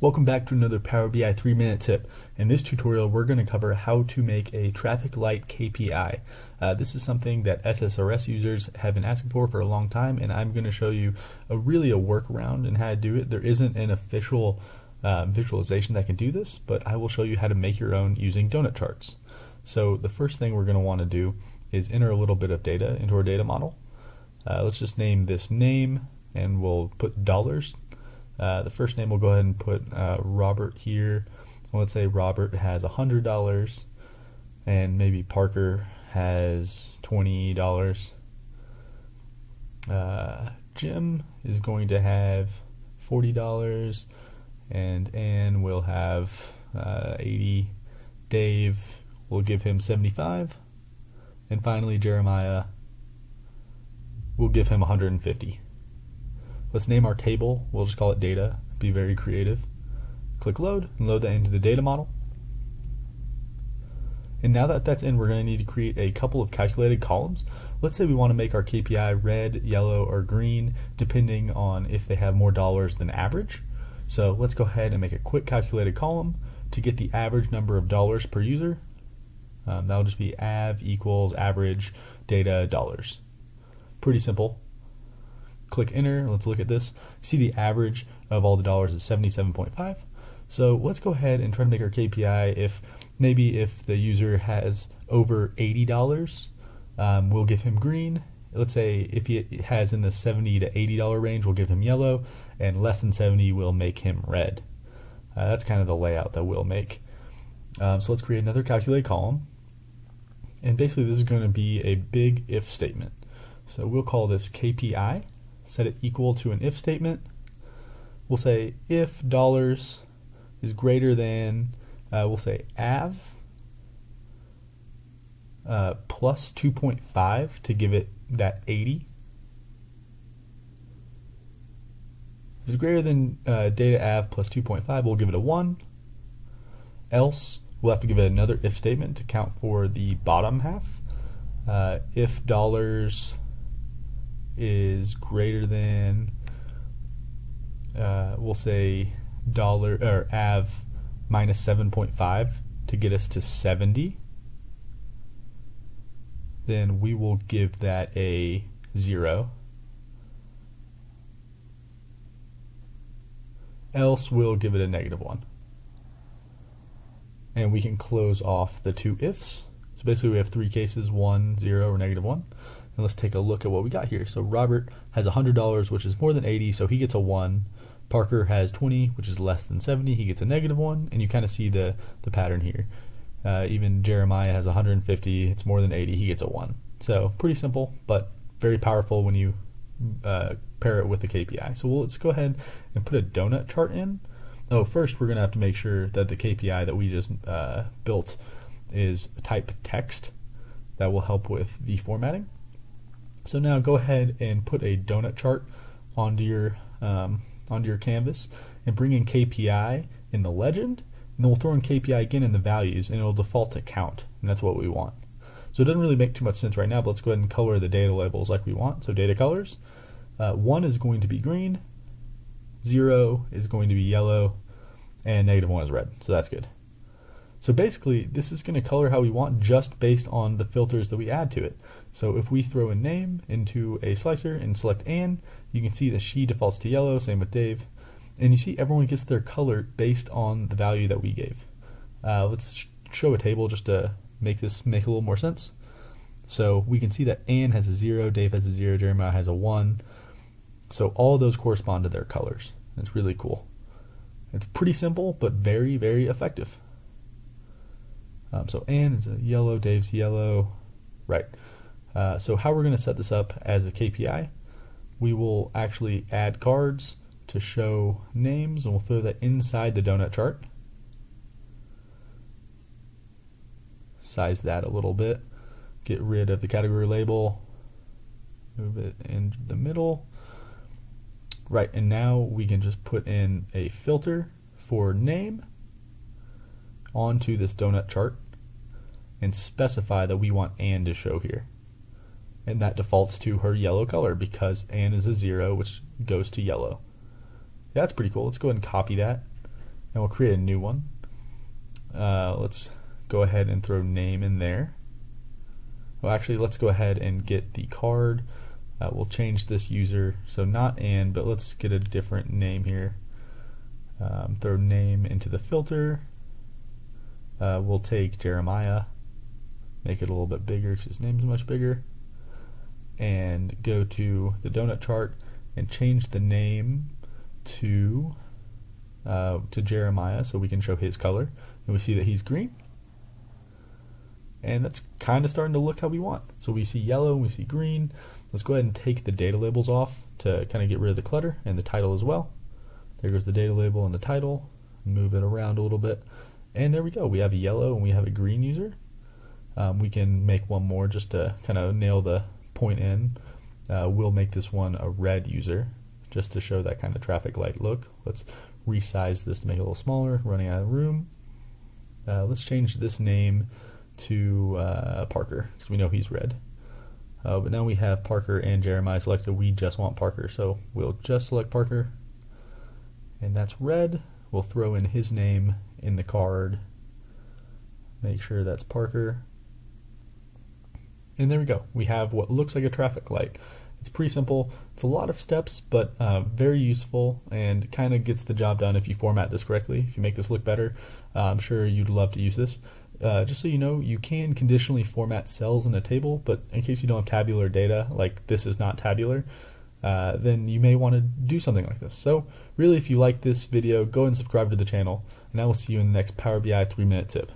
Welcome back to another Power BI 3 minute tip. In this tutorial, we're going to cover how to make a traffic light KPI. Uh, this is something that SSRS users have been asking for for a long time, and I'm going to show you a really a workaround and how to do it. There isn't an official uh, visualization that can do this, but I will show you how to make your own using donut charts. So the first thing we're going to want to do is enter a little bit of data into our data model. Uh, let's just name this name, and we'll put dollars uh, the first name we'll go ahead and put uh, Robert here. Let's say Robert has $100 and maybe Parker has $20. Uh, Jim is going to have $40 and Ann will have uh, 80 Dave will give him 75 and finally Jeremiah will give him 150 Let's name our table. We'll just call it data. Be very creative. Click load and load that into the data model. And now that that's in, we're going to need to create a couple of calculated columns. Let's say we want to make our KPI red, yellow, or green, depending on if they have more dollars than average. So let's go ahead and make a quick calculated column to get the average number of dollars per user. Um, that'll just be av equals average data dollars. Pretty simple click enter, let's look at this. See the average of all the dollars is 77.5. So let's go ahead and try to make our KPI if maybe if the user has over $80, um, we'll give him green. Let's say if he has in the 70 to $80 range, we'll give him yellow, and less than 70 will make him red. Uh, that's kind of the layout that we'll make. Um, so let's create another calculate column. And basically this is going to be a big if statement. So we'll call this KPI set it equal to an if statement. We'll say if dollars is greater than, uh, we'll say av uh, plus 2.5 to give it that 80. If it's greater than uh, data av plus 2.5, we'll give it a 1. Else, we'll have to give it another if statement to count for the bottom half. Uh, if dollars is greater than, uh, we'll say dollar or av minus 7.5 to get us to 70, then we will give that a 0. Else we'll give it a negative 1. And we can close off the two ifs. So basically we have three cases, 1, 0, or negative 1. And let's take a look at what we got here. So Robert has $100, which is more than 80, so he gets a 1. Parker has 20, which is less than 70, he gets a negative 1. And you kind of see the, the pattern here. Uh, even Jeremiah has 150, it's more than 80, he gets a 1. So pretty simple, but very powerful when you uh, pair it with the KPI. So we'll, let's go ahead and put a donut chart in. Oh, first we're going to have to make sure that the KPI that we just uh, built is type text. That will help with the formatting. So now go ahead and put a donut chart onto your um, onto your canvas and bring in KPI in the legend, and then we'll throw in KPI again in the values, and it'll default to count, and that's what we want. So it doesn't really make too much sense right now, but let's go ahead and color the data labels like we want. So data colors, uh, one is going to be green, zero is going to be yellow, and negative one is red. So that's good. So basically, this is going to color how we want just based on the filters that we add to it. So if we throw a name into a slicer and select Ann, you can see that she defaults to yellow, same with Dave. And you see everyone gets their color based on the value that we gave. Uh, let's sh show a table just to make this make a little more sense. So we can see that Ann has a 0, Dave has a 0, Jeremiah has a 1. So all those correspond to their colors. It's really cool. It's pretty simple, but very, very effective. Um, so Ann is a yellow, Dave's yellow, right. Uh, so how we're going to set this up as a KPI, we will actually add cards to show names and we'll throw that inside the donut chart. Size that a little bit, get rid of the category label, move it in the middle. Right, and now we can just put in a filter for name onto this donut chart and specify that we want Ann to show here. And that defaults to her yellow color because Ann is a zero, which goes to yellow. That's pretty cool. Let's go ahead Ann copy that and we'll create a new one. Uh, let's go ahead and throw name in there. Well, actually, let's go ahead and get the card. Uh, we'll change this user, so not and, but let's get a different name here. Um, throw name into the filter. Uh, we'll take Jeremiah, make it a little bit bigger because his name's much bigger, and go to the donut chart and change the name to uh, to Jeremiah so we can show his color. And we see that he's green. And that's kind of starting to look how we want. So we see yellow and we see green. Let's go ahead and take the data labels off to kind of get rid of the clutter and the title as well. There goes the data label and the title. Move it around a little bit. And there we go. We have a yellow and we have a green user. Um, we can make one more just to kind of nail the point in. Uh, we'll make this one a red user just to show that kind of traffic light look. Let's resize this to make it a little smaller, running out of room. Uh, let's change this name to uh, Parker because we know he's red. Uh, but now we have Parker and Jeremiah selected. We just want Parker, so we'll just select Parker, and that's red. We'll throw in his name in the card. Make sure that's Parker. And there we go. We have what looks like a traffic light. It's pretty simple. It's a lot of steps, but uh, very useful and kind of gets the job done if you format this correctly. If you make this look better, uh, I'm sure you'd love to use this. Uh, just so you know, you can conditionally format cells in a table, but in case you don't have tabular data, like this is not tabular, uh, then you may want to do something like this. So really, if you like this video, go and subscribe to the channel, and I will see you in the next Power BI 3 Minute Tip.